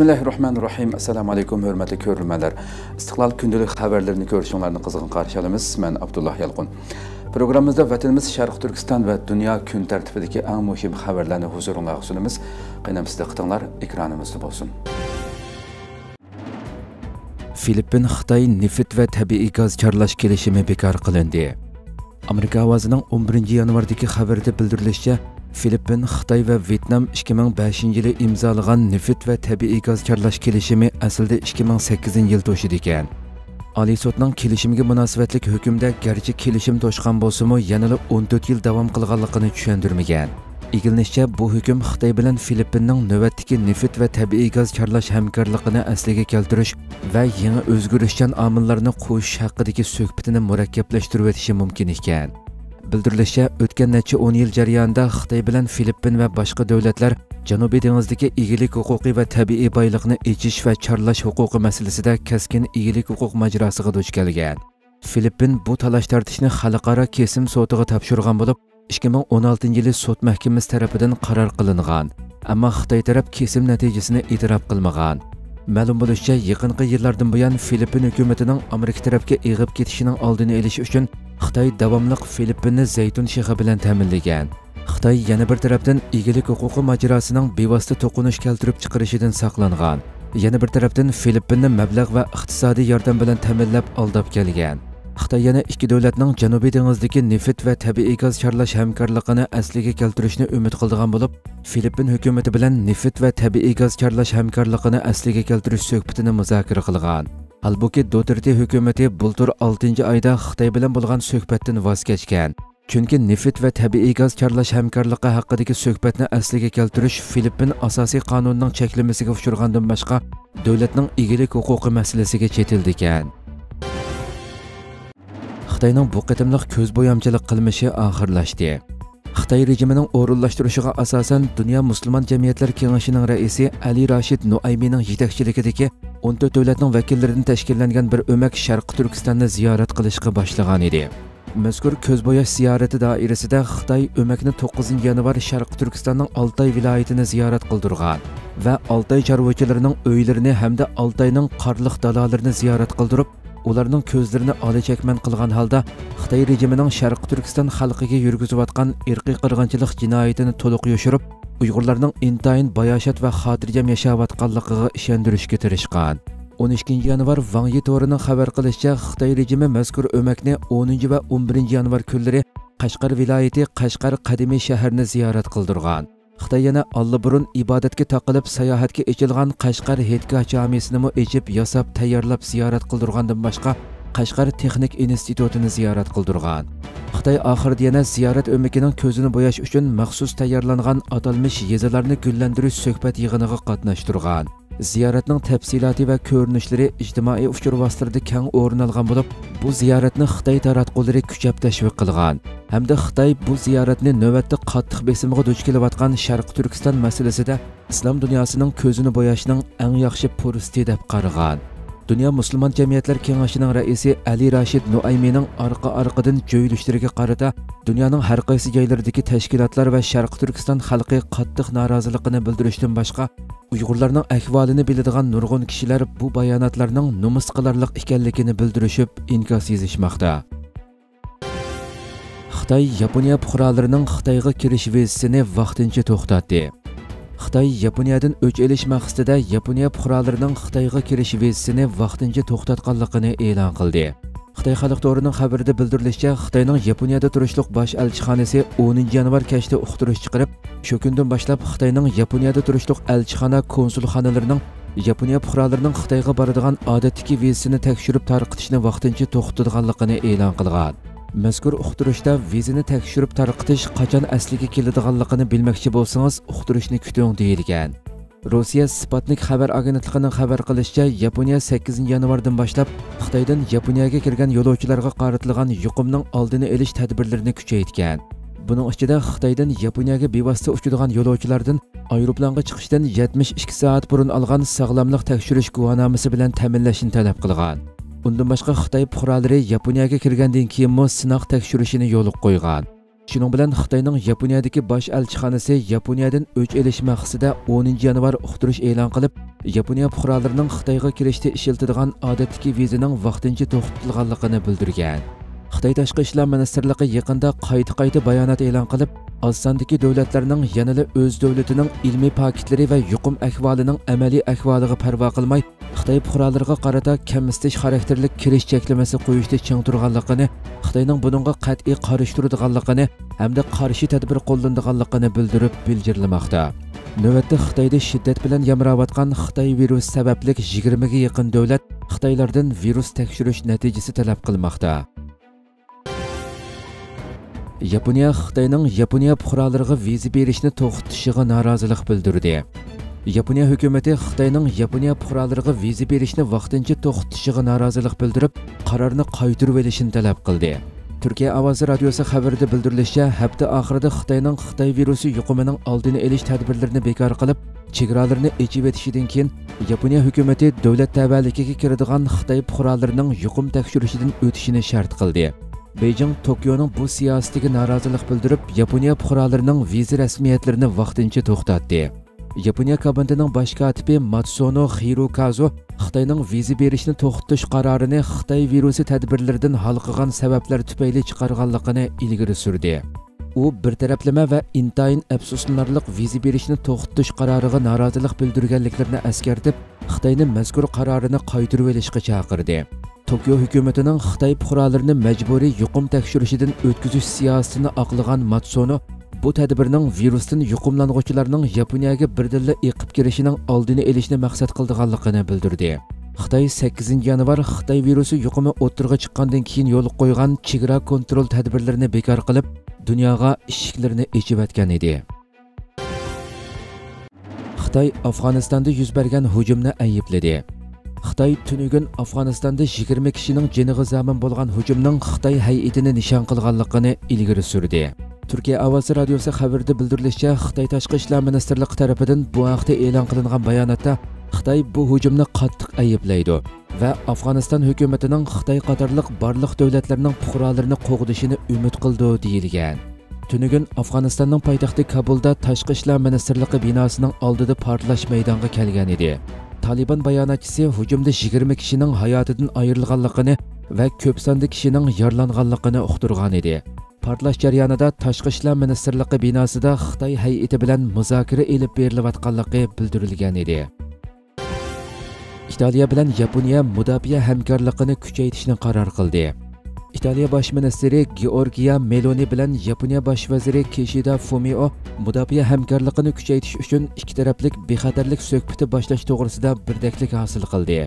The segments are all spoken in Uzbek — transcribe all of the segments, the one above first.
Bismillahirrahmanirrahim. Assalamu alaykum hörmətli görürmələr. İstiqlal gündəlik xəbərlərini görüşünlərini qızğın qarşılayırıq. Mən Abdullah Yalqın. Proqramımızda vətənimiz Şərq Türkistan və dünya gün tərtibindəki ən mühüm xəbərləri huzurunuza sunumuz. Qaynam sizdə qıtınlar ekranımızda olsun. Filippin Xitay neft və təbii qaz çarlaş kelişimi bekar qılındı. Amerika avazının 11 yanvardakı xəbərdə bildirilishicha filippin xitoy va vyetnam 2005 yili imzolagan neft va tabiiy gaz chorlash kelishimi aslida 2008 yil to'shidi ekan oliy sudning kelishimiga munosabatlik hukmda garchi kelishim to'shgan bo'lsa-mu, yanada 14 yil davom qilganligini tushundirmagan Игилнишчә, bu hukm Xitoy bilan Filippinning navbatdagi neft va tabiiy gaz chorlash hamkorligini asliga keltirish va yangi o'zgarishchan omillarni qo'shish haqidagi suhbatini murakkablashtirib o'tishi mumkin ekan. Bildirilishicha, o'tgan necha 10 yil jarayonida Xitoy bilan Filippin va boshqa davlatlar Janubiy dengizdagi egilik huquqi va tabiiy boyliqni echish va chorlash huquqi masalasida keskin egilik huquq majrosiga duch kelgan. Filippin bu talash tortishni xalqaro kesim sotiga topshirgan bo'lib, 2016 yili sud mahkamasi tarafidan qaror qilingan, ammo Xitoy taraf kesim natijasini e'tirof qilmagan. Ma'lum bo'lishicha, yaqinqi yillardan buyon Filippin hukumatining Amerika tarafga eg'ib ketishining oldini olish uchun Xitoy davomliq Filippinni zaytun shixi bilan ta'minlagan. Xitoy yana bir tarafdan egalik huquqi mojarosining bevosita to'qinish keltirib chiqarishidan saqlangan. Yana bir tarafdan Filippinni mablag' va iqtisodiy yordam bilan ta'minlab aldab kelgan. Xitoy yana ikki davlatning Janubiy dengizdagi neft va tabiiy gaz chorlash hamkorligini asliga keltirishni umid qildigan bo'lib, Filippin hukumati bilan neft va tabiiy gaz chorlash hamkorligini asliga keltirish suhbatini muzokara qilgan. Halbuki Duterte hukumati bultur 6-oyda Xitoy bilan bo'lgan suhbatdan voz kechgan. Chunki neft va tabiiy gaz chorlash hamkorligi haqidagi suhbatni asliga keltirish Filippin asosiy qonunining cheklamasiga uchragandan boshqa davlatning egilik huquqi masalasiga chetildi ekan. xitoyning bu qitimliq ko'zbo'yamchilik qilmishi oxirlashdi xitoy rejimining o'rinlashtirishiga asosan dunyo musulmon jamiyatlari kengashining raisi ali rashid nuaymining yetakchiligidagi 14 davlatning vakillaridan tashkillangan bir o'mak sharqi turkistonni ziyorat qilishga boshlagan edi. Mazkur ko'z bo'yash ziyorati doirasida xitoy o'makni 9 yanvar sharqi turkistonning oltoy viloyatini ziyorat qildirgan va oltoy chorvachilarining uylarini hamda oltoyning qorliq dalolarini ziyorat qildirib ularning ko'zlarini oli chakman qilgan holda xitoy rejimining sharqi turkiston xalqiga yurgizayotgan irqiy qirg'inchilik jinoyatini to'liq yoshirib uyg'urlarning intayin bayoshat va xotirjam yashayotganligiga ishontirishga tirishgan 12 yanvar Wang to'rining xabar qilishicha Xitoy rejimi mazkur o'makni 10 va 11 yanvar kunlari Qashqar viloyati Qashqar qadimiy shaharni ziyorat qildirgan. xitoy yana allaburun ibodatga taqilib sayohatga echilgan qashqar hetga jamisinimi echib yasab tayyorlab ziyorat qildirgandan boshqa qashqar texnik institutini ziyorat qildirgan. Xitoy oxirida yana ziyorat o'mikining ko'zini bo'yash uchun maxsus tayyorlangan atalmish yezalarni gullantirish suhbat yig'iniga qatnashtirgan. Ziyoratning tafsiloti va ko'rinishlari ijtimoiy uchur vositalarida keng o'rin olgan bo'lib bu ziyoratni xitoy taratqulari kuchab tashviq qilgan. Hamda xitoy bu ziyoratni navbatda qattiq besimga duch kelayotgan sharqi turkiston masalasida islom dunyosining ko'zini bo'yashning eng yaxshi fursati deb qaragan Дүния мұслыман жәмиетлер кеңашының рәйесі Әли Рашид Нуайменің арқы-арқыдың көйіліштерге қарыда дүнияның әрқайсы жайлардегі тәшкілатлар ә шарқы Түркістан халқы қаттық наразылықыны білдіріштің башқа, ұйғырларының әхваліні білдіған нұрғын кішілер бұ баянатларының нұмыс қыларлық ікәлікіні білдірішіп, xitoy yaponiyadan o'ch olish maqsadida yaponiya fuqarolarining xitoyga kirish vizasini vaqtincha to'xtatganligini e'lon qildi. Xitoy xalq to'rining xabarida bildirilishicha xitoyning yaponiyada turishliq bosh elchixonasi 10 yanvar kashda uqtirish chiqarib shu kundan boshlab xitoyning yaponiyada turishliq elchixona konsulxonalarining yaponiya fuqarolarining xitoyga boradigan odatdagi vizasini tekshirib tarqitishni vaqtincha to'xtatganligini e'lon qilgan. Mazkur uqtirishda vizani tekshirib tarqitish qachon asliga keladiganligini bilmoqchi bo'lsangiz uqtirishni kuting deyilgan. Rossiya sputnik xabar agentligining xabar qilishicha yaponiya 8 yanvardan boshlab xitoydan yaponiyaga kirgan yo'lovchilarga qaratilgan yuqumning oldini olish tadbirlarini kuchaytgan. Buning ichida xitoydan yaponiyaga bevosita uchadigan yo'lovchilardan aeroplanga chiqishdan 72 soat burun olgan sog'lomlik tekshirish guvohnomasi bilan ta'minlashni talab qilgan. Undan boshqa xitoy fuqarolari yaponiyaga kirgandan keyinmi sinoq tekshirishini yo'lga qo'ygan. Shuning bilan xitoyning yaponiyadagi bosh elchixonasi yaponiyadan o'ch olish maqsadida 10 yanvar uqtirish e'lon qilib yaponiya fuqarolarining xitoyga kirishda ishiltadigan odatdagi vizaning vaqtincha to'xtatilganligini bildirgan. Xitoy tashqi ishlar ministrligi yaqinda qayta qayta bayonot e'lon qilib oz sondagi davlatlarning yanada o'z davlatining ilmiy paketlari va yuqum ahvolining amaliy ahvoliga parvo qilmay xitoy fuqarolariga qarata kamsitish xarakterli kirish cheklamasi qo'yishda ching turganligini xitoyning buningga qat'iy turadiganligini hamda qarshi tadbir qo'llanadiganligini bildirib bildirlamoqda navbatda xitoyda shiddat bilan yamrayotgan xitoy virus sababli yigirmaga yaqin davlat xitoylardan virus tekshirish natijasi talab qilmoqda Япония Қытайның Япония пұқыраларға визі берішіні тоқытышыға наразылық білдірді. Япония хүкеметі Қытайның Япония пұқыраларға визі берішіні вақтынчы тоқытышыға наразылық білдіріп, қарарыны қайтыру өлішін тәләп қылды. Түркия Авазы радиосы қабірді білдіріліше, әпті ақырды Қытайның Қытай вирусы үйқымының алдыны әліш тәдбірлеріні бекар қылып, чекраларыны әкіп етішеден кен, Япония хүкеметі дөулет тәбәлікегі керідіған Қытай пұқыраларының үйқым тәкшірішеден өтішіні шарт қылды. Бейжің Токионың бұл сиясетіге наразылық білдіріп, Япония пұқыраларының виза рәсмиетлеріні вақытынша тоқтатты. Япония кабинетінің башқа катиби Матсоно Хироказу Xitoyning viza berishni to'xtatish qarorini Xitoy virusi tadbirlaridan xalqigan sabablar tufayli chiqarganligini ilgari surdi. U bir taraflama va intayin afsuslanarliq viza berishni to'xtatish qaroriga norozilik bildirganliklarini eskartib, Xitoyni mazkur qarorini qaytirib olishga chaqirdi. Tokyo hukumatining xitoy fuqarolarini majburiy yuqum tekshirishidan o'tkazish siyosatini oqlagan matsono bu tadbirning virusdan yuqumlanuvchilarning yaponiyaga birdilla eqib kirishining oldini olishni maqsad qildiganligini bildirdi. Xitoy 8 yanvar xitoy virusi yuqumi o'ttirg'a chiqqandan keyin yo'l qo'ygan chegara kontrol tadbirlarini bekor qilib dunyoga eshiklarini echib edi. Xitoy afg'onistonda yuz bergan hujumni aybladi. Xitoy tunugun afg'onistonda 20 kishining jiniga zamin bo'lgan hujumning xitoy hay'atini nishon qilganligini ilgari surdi turkiya ovozi radiosi xabarida bildirilishicha xitoy tashqi ishlar ministrligi tarafidan bu haqda e'lon qilingan bayonotda xitoy bu hujumni qattiq ayblaydi va afg'oniston hukumatining xitoy qatorliq barliq davlatlarning fuqarolarini qo'g'dishini umid qildi deyilgan tunugun afg'onistonning poytaxti kabulda tashqi ishlar ministrligi binosining oldida portlash maydonga kelgan edi taliban bayonotchisi hujumda 20 kishining hayotidan ayrilganligini va ko'p sonli kishining yaralanganligini uqtirgan edi. Portlash jarayonida tashqi ishlar ministrligi binosida xitoy hay'ati bilan muzokara elib berilayotganligi bildirilgan edi. Italiya bilan yaponiya mudofaa hamkorligini kuchaytirishni qaror qildi. Italiya bosh ministri georgiya meloni bilan yaponiya bosh vaziri kishida fumio mudofaa hamkorligini kuchaytirish uchun ikki taraflik bexatarlik suhbati boshlash to'g'risida birdaklik hosil qildi.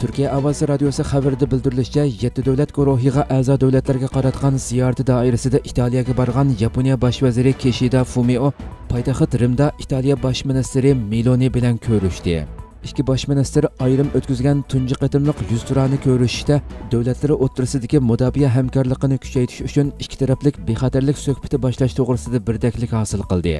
Turkiya ovozi radiosi xabarida bildirilishicha yetti davlat guruhiga a'zo davlatlarga qaratgan ziyorati doirasida italiyaga borgan yaponiya bosh vaziri kishida fumio poytaxt rimda italiya bosh ministri meloni bilan ko'rishdi. İkki bosh ministr ayrim o'tkazgan tunji qatimliq yuzturani ko'rishishda davlatlari o'ttirisidagi mudofaa hamkorligini kuchaytirish uchun ikki taraflik bexatarlik suhbati boshlash to'g'risida birdaklik hosil qildi.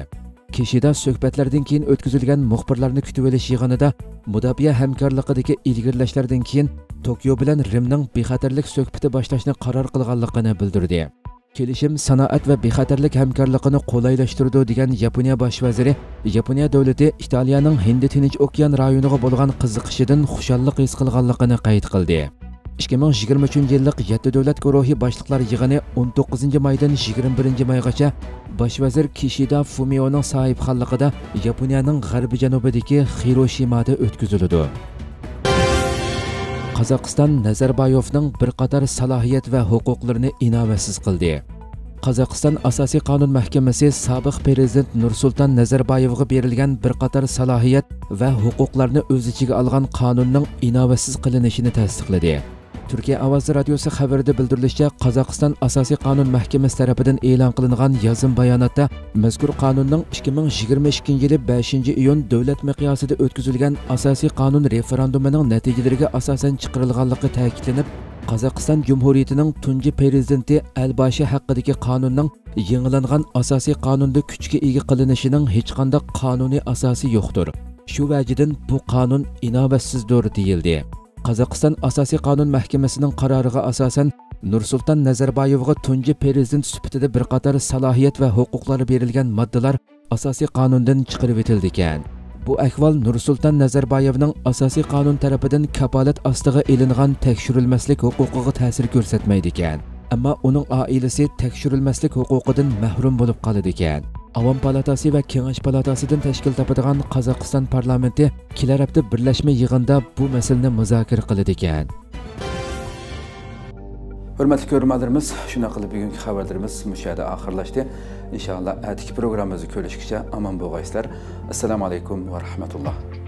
Kishida suhbatlardan keyin o'tkazilgan muxbirlarni kutib olish yig'inida mudofaa hamkorligidagi ilgirlashlardan keyin tokio bilan rimning bexatarlik suhbati boshlashni qaror qilganligini bildirdi kelishim sanoat va bexatarlik hamkorligini qulaylashtirdi degan yaponiya bosh vaziri yaponiya davlati italiyaning hindi tinch okean rayoniga bo'lgan qiziqishidan xushallik his qilganligini qayd qildi. 2023 yillik 7 davlat guruhi boshliqlar yig'ini 19 maydan 21 maygacha bosh vazir kishida fumioning sohibxonligida yaponiyaning g'arbiy janubidagi xiroshimada o'tkaziladi qozog'iston Nazarbayevning bir qator salohiyat va huquqlarini inovasiz qildi. Qozog'iston asosiy qonun mahkamasi sobiq prezident nursulton nazarboyevga berilgan bir qator salohiyat va huquqlarni o'z ichiga olgan qonunning inovasiz qilinishini tasdiqladi. Turkiya ovozi radiosi xabarida bildirilishicha qozog'iston asosiy qonun mahkamasi tarafidan e'lon qilingan yozim bayonotda mazkur qonunning 2022 yili 5 iyun davlat miqyosida o'tkazilgan asosiy qonun referendumining natijalariga asosan chiqarilganligi ta'kidlanib qozog'iston jumhuriyatining tunji prezidenti albashi haqidagi qonunning yangilangan asosiy qonunda kuchga ega qilinishining hech qanday qonuniy asosi yo'qdir shu vajidan bu qonun inovatsizdir deyildi Қазақстан Асаси Қанун Мәхкемесінің қарарыға асасын Нұрсултан Назарбаевға түнгі президент сүпітеді бір қатар салахиет вә хуқуқлары берілген маддылар Асаси Қанундан чықырып етілді екен. Бұл әхвал Нұрсултан Назарбаевның Асаси Қанун тарапыдан кәпалет астығы елінған тәкшүрілмәслік хуқуқығы тәсір көрсетмейді екен. Әмі оның аилесі тәкшүрілмәслік хуқуқыдан мәхрум болып қалады екен. Avam palatasi va Kengash palatasidan tashkil topadigan Qozog'iston parlamenti kelar hafta birlashma yig'inda bu masalani muzokara qiladi ekan. Hurmatli ko'ruvchilarimiz, shuna qilib bugungi xabarlarimiz mushu yerda oxirlashdi. Inshaalloh atiki programmamizni ko'rishgacha omon bo'lgaysizlar. Assalomu alaykum va rahmatulloh.